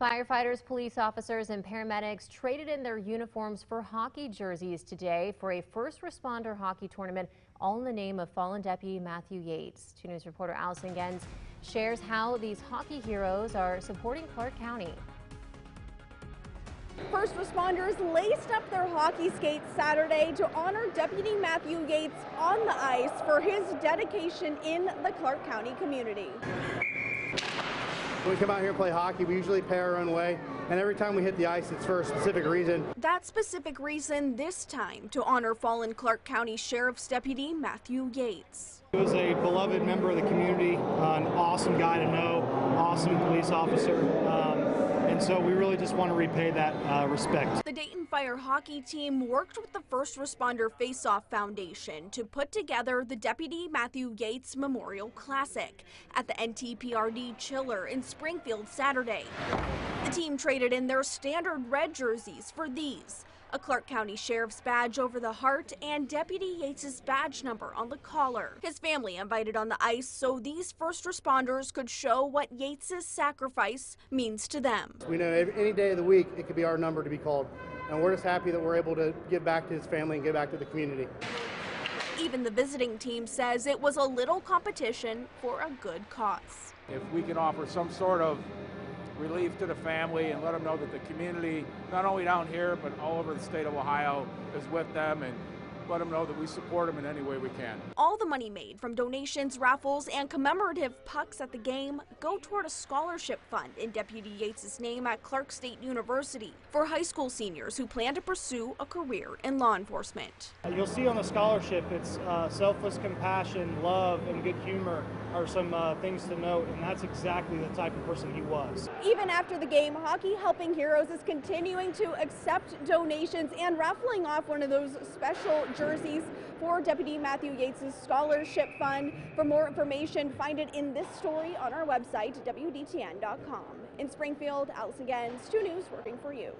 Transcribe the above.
Firefighters, police officers, and paramedics traded in their uniforms for hockey jerseys today for a first responder hockey tournament, all in the name of fallen deputy Matthew Yates. 2 News reporter Allison Gens shares how these hockey heroes are supporting Clark County. First responders laced up their hockey skates Saturday to honor Deputy Matthew Yates on the ice for his dedication in the Clark County community. When we come out here and play hockey, we usually pay our own way, and every time we hit the ice, it's for a specific reason. That specific reason this time to honor fallen Clark County Sheriff's Deputy Matthew Yates. He was a beloved member of the community, uh, an awesome guy to know, awesome police officer. Um, and so we really just want to repay that uh, respect. The Dayton Fire hockey team worked with the First Responder Face-Off Foundation to put together the Deputy Matthew Yates Memorial Classic at the NTPRD Chiller in Springfield Saturday. The team traded in their standard red jerseys for these a Clark County Sheriff's badge over the heart, and Deputy Yates's badge number on the collar. His family invited on the ice so these first responders could show what Yates's sacrifice means to them. We know any day of the week it could be our number to be called, and we're just happy that we're able to give back to his family and give back to the community. Even the visiting team says it was a little competition for a good cause. If we can offer some sort of relief to the family and let them know that the community, not only down here, but all over the state of Ohio, is with them and let them know that we support them in any way we can. All the money made from donations, raffles, and commemorative pucks at the game go toward a scholarship fund in Deputy Yates' name at Clark State University for high school seniors who plan to pursue a career in law enforcement. You'll see on the scholarship it's uh, selfless compassion, love, and good humor are some uh, things to note, and that's exactly the type of person he was. Even after the game, Hockey Helping Heroes is continuing to accept donations and raffling off one of those special jerseys for Deputy Matthew Yates' scholarship fund. For more information, find it in this story on our website, WDTN.com. In Springfield, Allison Gens, 2 News working for you.